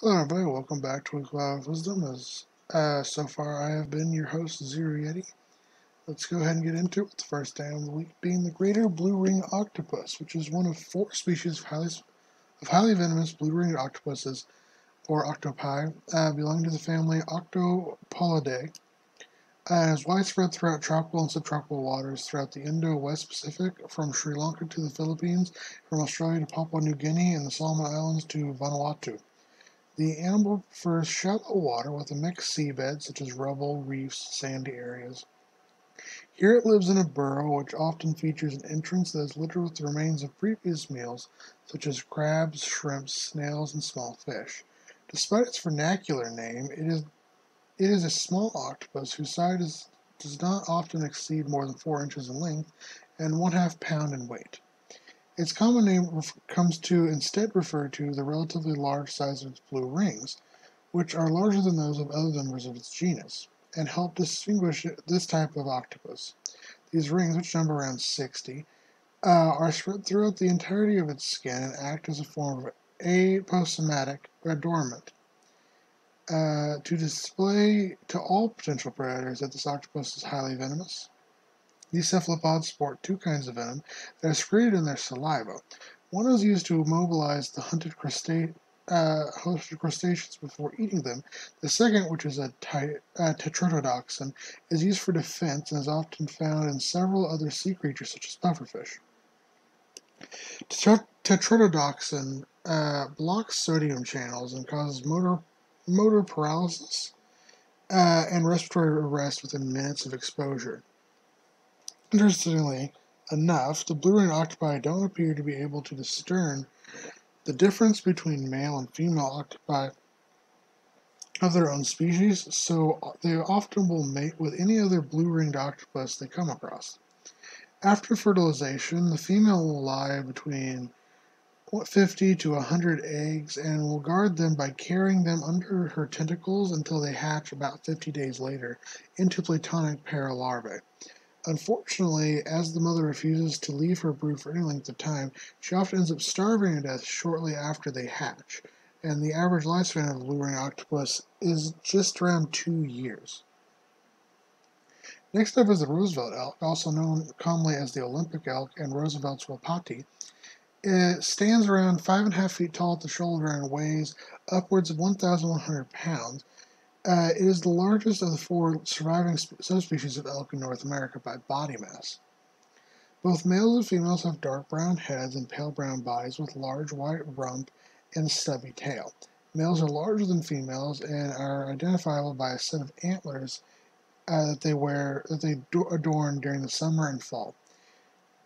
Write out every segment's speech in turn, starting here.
Hello, everybody. Welcome back to Cloud of Wisdom. As uh, so far, I have been your host, Zero Yeti. Let's go ahead and get into it. The first day of the week being the greater blue ring octopus, which is one of four species of highly of highly venomous blue-ringed octopuses, or octopi, uh, belonging to the family Octopodidae. Uh, is widespread throughout tropical and subtropical waters throughout the Indo-West Pacific, from Sri Lanka to the Philippines, from Australia to Papua New Guinea, and the Solomon Islands to Vanuatu. The animal prefers shallow water with a mixed seabed such as rubble, reefs, sandy areas. Here it lives in a burrow which often features an entrance that is littered with the remains of previous meals such as crabs, shrimps, snails, and small fish. Despite its vernacular name, it is it is a small octopus whose size is, does not often exceed more than 4 inches in length and one half pound in weight. Its common name comes to instead refer to the relatively large size of its blue rings, which are larger than those of other members of its genus, and help distinguish this type of octopus. These rings, which number around 60, uh, are spread throughout the entirety of its skin and act as a form of aposematic adornment. Uh, to display to all potential predators that this octopus is highly venomous, these cephalopods sport two kinds of venom that are secreted in their saliva. One is used to immobilize the hunted, uh, hunted crustaceans before eating them. The second, which is a ty- uh, tetrodotoxin, is used for defense and is often found in several other sea creatures such as pufferfish. Tetrodotoxin uh, blocks sodium channels and causes motor motor paralysis uh, and respiratory arrest within minutes of exposure. Interestingly enough, the blue-ringed octopi don't appear to be able to discern the difference between male and female octopi of their own species, so they often will mate with any other blue-ringed octopus they come across. After fertilization, the female will lie between 50 to 100 eggs and will guard them by carrying them under her tentacles until they hatch about 50 days later into planktonic paralarvae. Unfortunately, as the mother refuses to leave her brood for any length of time, she often ends up starving to death shortly after they hatch, and the average lifespan of a blue ring octopus is just around two years. Next up is the Roosevelt elk, also known commonly as the Olympic elk and Roosevelt's wapiti. It stands around five and a half feet tall at the shoulder and weighs upwards of 1,100 pounds. Uh, it is the largest of the four surviving subspecies of elk in North America by body mass. Both males and females have dark brown heads and pale brown bodies with large white rump and stubby tail. Males are larger than females and are identifiable by a set of antlers uh, that they wear that they adorn during the summer and fall.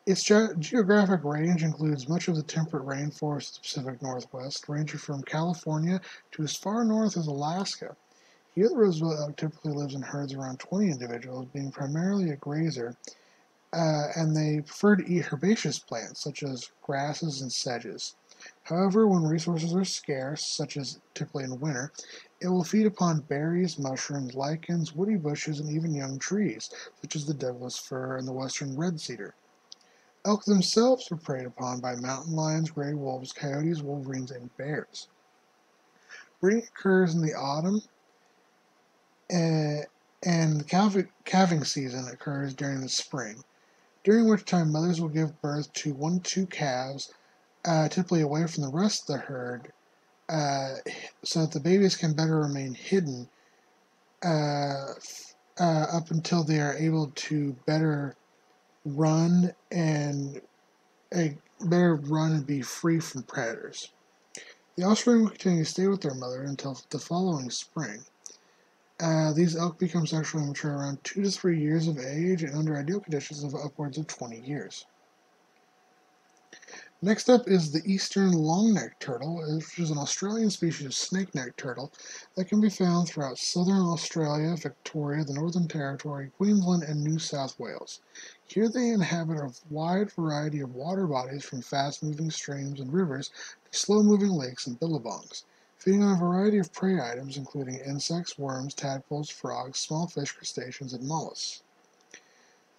Its ge- geographic range includes much of the temperate rainforest of the Pacific Northwest, ranging from California to as far north as Alaska. The Roosevelt elk typically lives in herds around 20 individuals, being primarily a grazer, uh, and they prefer to eat herbaceous plants such as grasses and sedges. However, when resources are scarce, such as typically in winter, it will feed upon berries, mushrooms, lichens, woody bushes, and even young trees, such as the Douglas fir and the western red cedar. Elk themselves are preyed upon by mountain lions, gray wolves, coyotes, wolverines, and bears. Breeding occurs in the autumn uh, and the calving season occurs during the spring, during which time mothers will give birth to one to two calves, uh, typically away from the rest of the herd, uh, so that the babies can better remain hidden uh, uh, up until they are able to better run and better run and be free from predators. The offspring will continue to stay with their mother until the following spring. Uh, these elk become sexually mature around 2 to 3 years of age and under ideal conditions of upwards of 20 years. Next up is the eastern long-necked turtle, which is an Australian species of snake-necked turtle that can be found throughout southern Australia, Victoria, the Northern Territory, Queensland, and New South Wales. Here they inhabit a wide variety of water bodies from fast-moving streams and rivers to slow-moving lakes and billabongs feeding on a variety of prey items including insects, worms, tadpoles, frogs, small fish, crustaceans, and mollusks.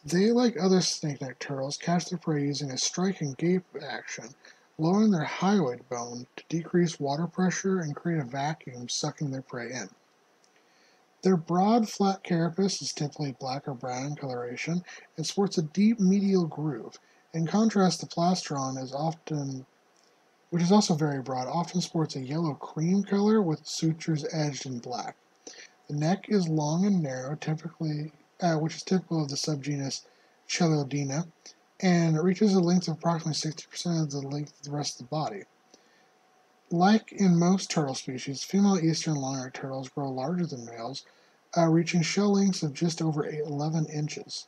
They, like other snake-necked turtles, catch their prey using a strike and gape action, lowering their hyoid bone to decrease water pressure and create a vacuum sucking their prey in. Their broad, flat carapace is typically black or brown in coloration and sports a deep medial groove. In contrast, the plastron is often, which is also very broad, often sports a yellow cream color with sutures edged in black. The neck is long and narrow, typically, uh, which is typical of the subgenus Chelodina, and reaches a length of approximately 60% of the length of the rest of the body. Like in most turtle species, female eastern longneck turtles grow larger than males, uh, reaching shell lengths of just over 11 inches.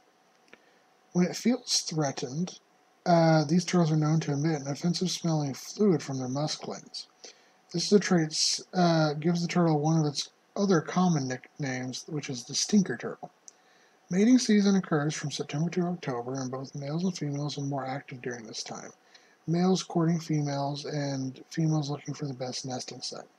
When it feels threatened, uh, these turtles are known to emit an offensive smelling fluid from their musk glands. This is a trait uh, gives the turtle one of its other common nicknames, which is the stinker turtle. Mating season occurs from September to October, and both males and females are more active during this time. Males courting females, and females looking for the best nesting site.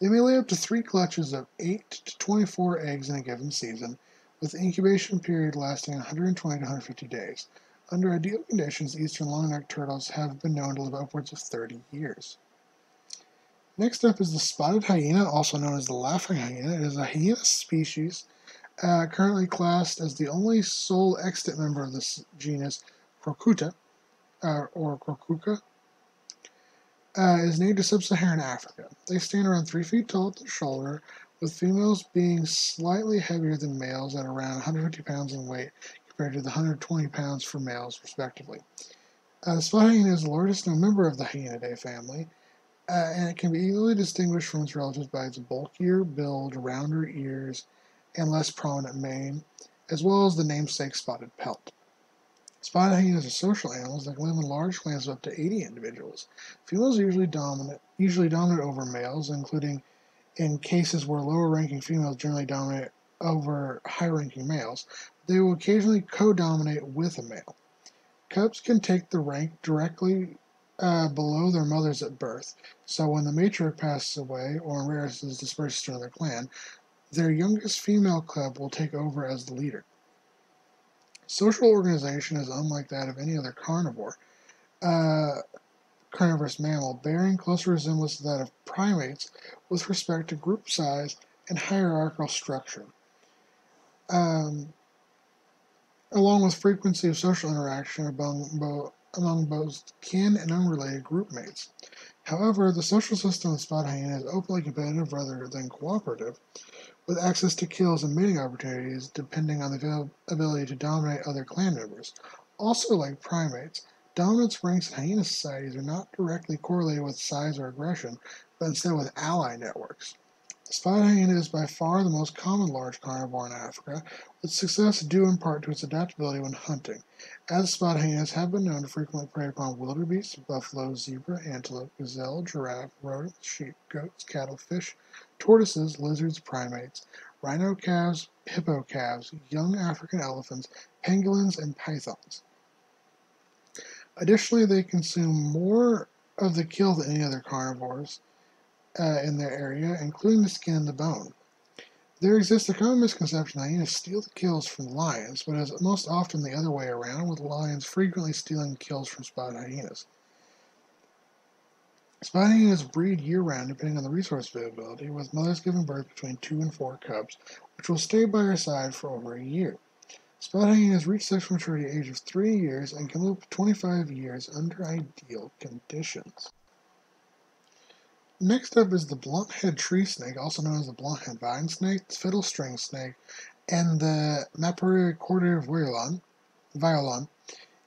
They may lay up to three clutches of 8 to 24 eggs in a given season, with the incubation period lasting 120 to 150 days. Under ideal conditions, eastern longneck turtles have been known to live upwards of 30 years. Next up is the spotted hyena, also known as the laughing hyena. It is a hyena species uh, currently classed as the only sole extant member of this genus, Crocuta, uh, or Crocuca, uh, is native to sub-Saharan Africa. They stand around 3 feet tall at the shoulder, with females being slightly heavier than males at around 150 pounds in weight compared to the 120 pounds for males, respectively. Uh, the spot hyena is the largest known member of the Hyaenidae family, uh, and it can be easily distinguished from its relatives by its bulkier build, rounder ears, and less prominent mane, as well as the namesake spotted pelt. Spotted hyenas are social animals that can live in large clans of up to 80 individuals. Females are usually dominant, usually dominant over males, including in cases where lower-ranking females generally dominate over high-ranking males. They will occasionally co-dominate with a male. Cubs can take the rank directly uh, below their mothers at birth, so when the matriarch passes away, or in rare instances disperses to another clan, their youngest female cub will take over as the leader. Social organization is unlike that of any other carnivore, uh, carnivorous mammal, bearing closer resemblance to that of primates with respect to group size and hierarchical structure, um, along with frequency of social interaction among, bo- among both kin and unrelated group mates. However, the social system of spot hyena is openly competitive rather than cooperative, with access to kills and mating opportunities depending on the ability to dominate other clan members. Also, like primates, dominance ranks in hyena societies are not directly correlated with size or aggression, but instead with ally networks. Spotted hyena is by far the most common large carnivore in Africa, with success due in part to its adaptability when hunting, as spotted hyenas have been known to frequently prey upon wildebeest, buffalo, zebra, antelope, gazelle, giraffe, rodents, sheep, goats, cattle, fish, tortoises, lizards, primates, rhino calves, hippo calves, young African elephants, pangolins, and pythons. Additionally, they consume more of the kill than any other carnivores uh, in their area, including the skin and the bone. There exists a common misconception that hyenas steal the kills from lions, but it is most often the other way around, with lions frequently stealing kills from spotted hyenas. Spotted hyenas breed year-round depending on the resource availability, with mothers giving birth between two and four cubs, which will stay by her side for over a year. Spotted hyenas reach sexual maturity at age of 3 years and can live 25 years under ideal conditions. Next up is the blunt-head tree snake, also known as the blunt-head vine snake, fiddle string snake, and the Maparicordia violon, violon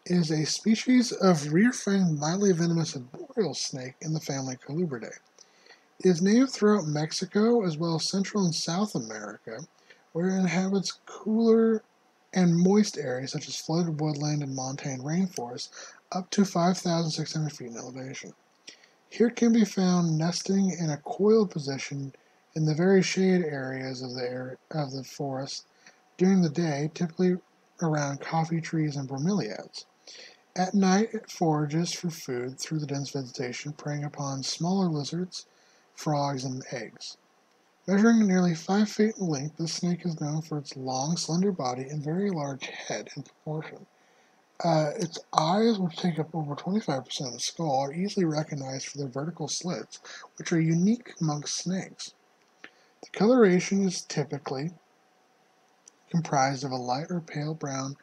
is a species of rear-fanged, mildly venomous arboreal snake in the family Colubridae. It is native throughout Mexico as well as Central and South America, where it inhabits cooler and moist areas such as flooded woodland and montane rainforests up to 5,600 feet in elevation. Here can be found nesting in a coiled position in the very shaded areas of the, air, of the forest during the day, typically around coffee trees and bromeliads. At night, it forages for food through the dense vegetation, preying upon smaller lizards, frogs, and eggs. Measuring nearly five feet in length, this snake is known for its long, slender body and very large head in proportion. Uh, its eyes, which take up over 25% of the skull, are easily recognized for their vertical slits, which are unique amongst snakes. The coloration is typically comprised of a light or pale brown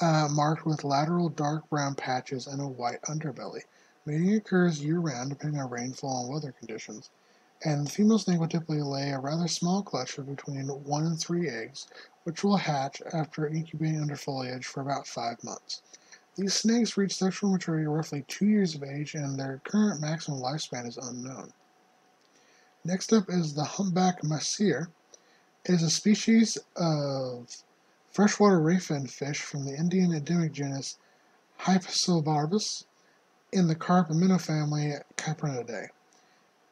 uh, marked with lateral dark brown patches and a white underbelly. Mating occurs year-round depending on rainfall and weather conditions, and the female snake will typically lay a rather small cluster between one and three eggs, which will hatch after incubating under foliage for about five months. These snakes reach sexual maturity roughly two years of age, and their current maximum lifespan is unknown. Next up is the humpback mahseer. It is a species of freshwater rayfin fish from the Indian endemic genus Hypselobarbus in the carp family Cyprinidae.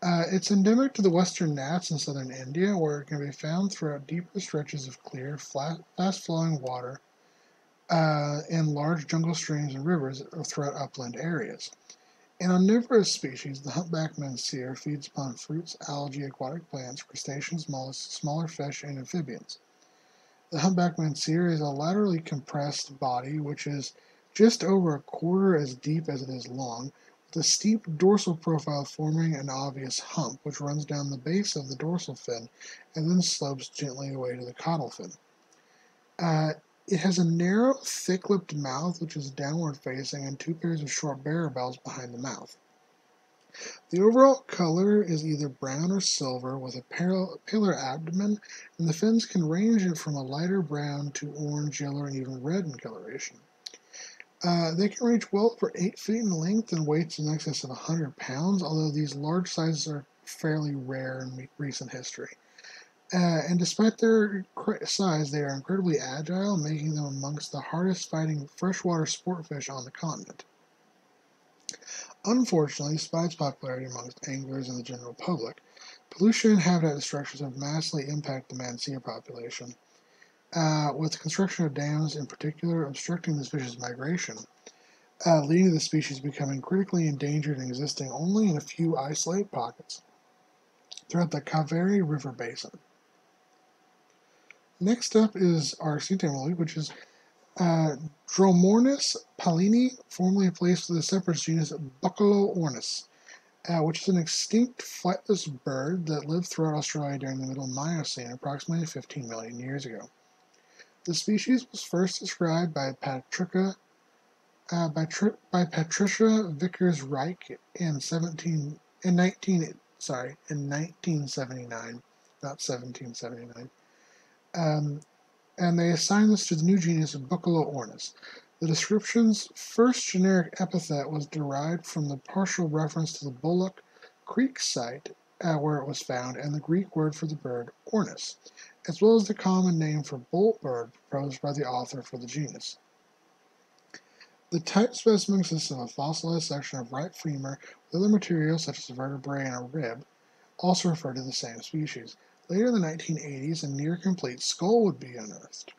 Uh, it's endemic to the western Ghats in southern India, where it can be found throughout deeper stretches of clear, fast-flowing water uh, in large jungle streams and rivers throughout upland areas. An omnivorous species, the humpback mahseer feeds upon fruits, algae, aquatic plants, crustaceans, mollusks, smaller fish, and amphibians. The humpback mahseer is a laterally compressed body which is just over a quarter as deep as it is long, a steep dorsal profile forming an obvious hump which runs down the base of the dorsal fin and then slopes gently away to the caudal fin. Uh, it has a narrow, thick-lipped mouth which is downward facing and two pairs of short barbel behind the mouth. The overall color is either brown or silver with a paler abdomen, and the fins can range from a lighter brown to orange, yellow, and even red in coloration. Uh, they can reach well over 8 feet in length and weights in excess of 100 pounds, although these large sizes are fairly rare in recent history. Uh, and despite their size, they are incredibly agile, making them amongst the hardest fighting freshwater sport fish on the continent. Unfortunately, despite its popularity amongst anglers and the general public, pollution and habitat destruction have massively impacted the mahseer population uh, with the construction of dams in particular obstructing the species' migration, uh, leading to the species becoming critically endangered and existing only in a few isolated pockets throughout the Kaveri River basin. Next up is our sea tamale, which is uh, Dromornis planei, formerly placed with the separate genus Bullockornis, uh, which is an extinct flightless bird that lived throughout Australia during the Middle Miocene approximately 15 million years ago. The species was first described by Patricia uh, by, by, Patricia Vickers Rich in 17 in 19 sorry in 1979, not 1779. Um, and they assigned this to the new genus Bullockornis. The description's first generic epithet was derived from the partial reference to the Bullock Creek site uh, where it was found and the Greek word for the bird, ornis, as well as the common name for bolt bird proposed by the author for the genus. The type specimen consists of a fossilized section of right femur with other materials such as a vertebrae and a rib, also referred to the same species. Later in the 1980s, a near complete skull would be unearthed.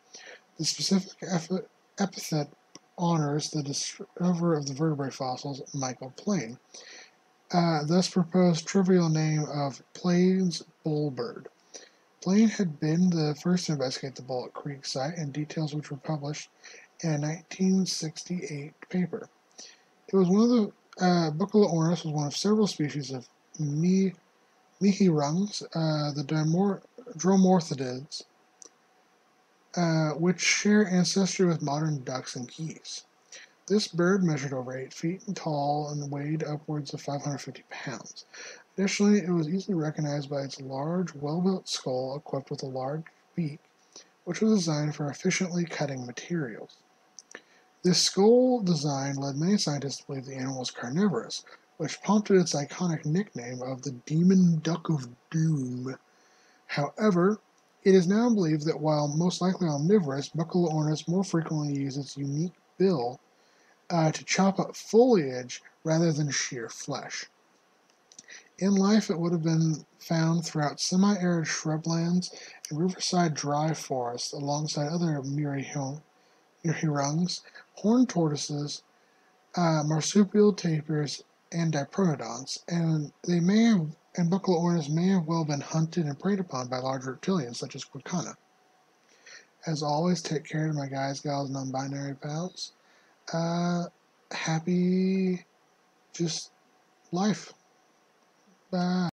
The specific epithet honors the discoverer of the vertebrate fossils, Michael Plane, uh, thus proposed trivial name of Plane's bullbird. Plane had been the first to investigate the Bullock Creek site, and details which were published in a 1968 paper. It was one of the uh, Bullockornis was one of several species of me, mihirungs, uh, the dimor, uh, which share ancestry with modern ducks and geese. This bird measured over 8 feet tall and weighed upwards of 550 pounds. Additionally, it was easily recognized by its large, well-built skull equipped with a large beak, which was designed for efficiently cutting materials. This skull design led many scientists to believe the animal was carnivorous, which prompted its iconic nickname of the Demon Duck of Doom. However, it is now believed that while most likely omnivorous, Bullockornis more frequently used its unique bill uh, to chop up foliage rather than sheer flesh. In life, it would have been found throughout semi-arid shrublands and riverside dry forests alongside other mihirungs, horned tortoises, uh, marsupial tapirs, and diprotodonts, and they may have and Bullockornis may have well been hunted and preyed upon by large reptilians such as Quinkana. As always, take care of my guys, gals, non-binary pals. uh, happy just life. ba